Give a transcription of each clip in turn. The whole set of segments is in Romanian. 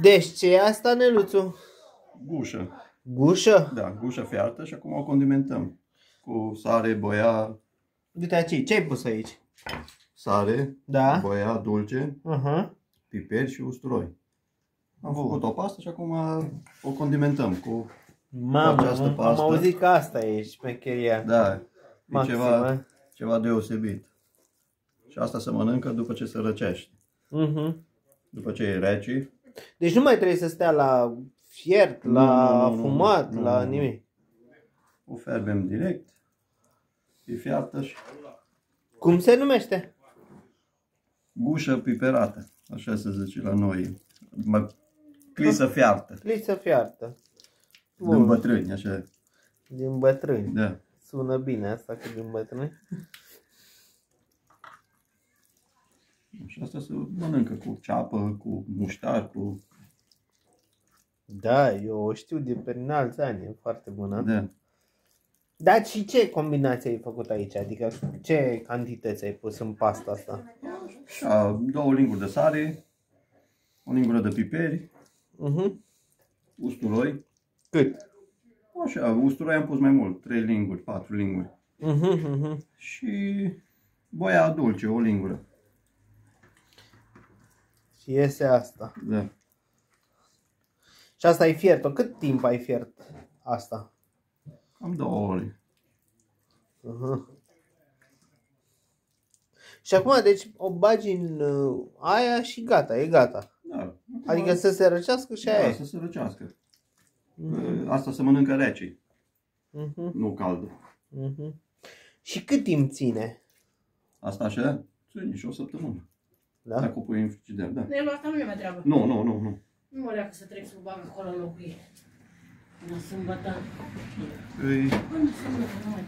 Deci ce e asta, Neluțu? Gușă. Gușă? Da, gușă fiartă și acum o condimentăm. Cu sare, boia, Uite aici, ce ai pus aici? sare, Da? boia dulce, Uh-huh. piper și usturoi. Am Bun. făcut o pastă și acum o condimentăm cu... Mamă, această am, am pastă. auzit că asta e șmecheria. Da, e Maximă. ceva, ceva deosebit. Și asta se mănâncă după ce se răcește. Uh-huh. După ce e rece, Deci nu mai trebuie să stea la fiert, la Nu, nu, nu, fumat, nu, la nu, nu. nimic. o ferbem direct. E fiartă și Cum se numește? gușă piperată. Așa se zice la noi. Mai clisă fiartă. Pliță fiartă. Din Bun. bătrâni, așa. Din bătrâni. Da. Sună bine asta că din bătrâni. Și asta se mănâncă cu ceapă, cu muștar, cu... Da, eu o știu de pe înalți ani, e foarte bună. Da. Dar și ce combinație ai făcut aici? Adică ce cantități ai pus în pasta asta? Așa, două linguri de sare, o lingură de piperi, Uh-huh. usturoi. Cât? Așa, usturoi am pus mai mult, trei linguri, patru linguri. Uh-huh, uh-huh. Și boia dulce, o lingură. Și iese asta. Da. Și asta ai fiert-o. Cât timp ai fiert asta? Am două ore. Uh-huh. Și acum, deci, o bagi în uh, aia și gata, e gata. Da. Adică să se răcească și aia da, e. să se răcească. Asta se mănâncă rece, Uh-huh, nu caldă. uh-huh. Și cât timp ține? Asta așa? Ține și o săptămână. Da? Dacă o pui în frigider, da. Ne asta nu e mai treabă. Nu, nu, nu, nu. Nu mă leacă să trec să o bag acolo în locul ei. Până sâmbătă. E, Până sâmbătă nu mai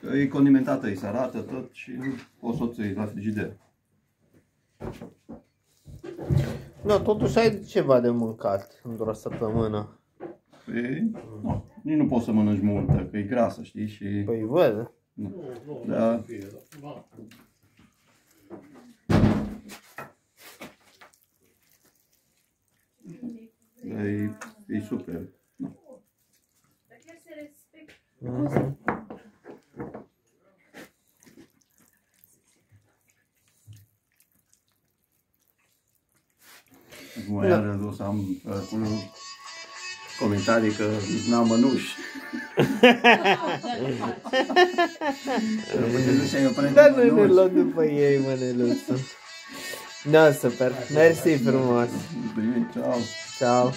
trebuie. e condimentată, îi se arată tot și poți să o ții la frigider. Nu, totuși ai ceva de mâncat într-o săptămână. E, nu, nici nu poți să mănânci multă, că e grasă, știi? Și, Păi văd. da, e, e super. Nu. Mhm. Acum iară o să am uh, cu comentarii că n-am mănuși. Da, nu ne luăm după ei, mă, Neluțu. Da, super. Mersi frumos. Bine, ceau. Ciao.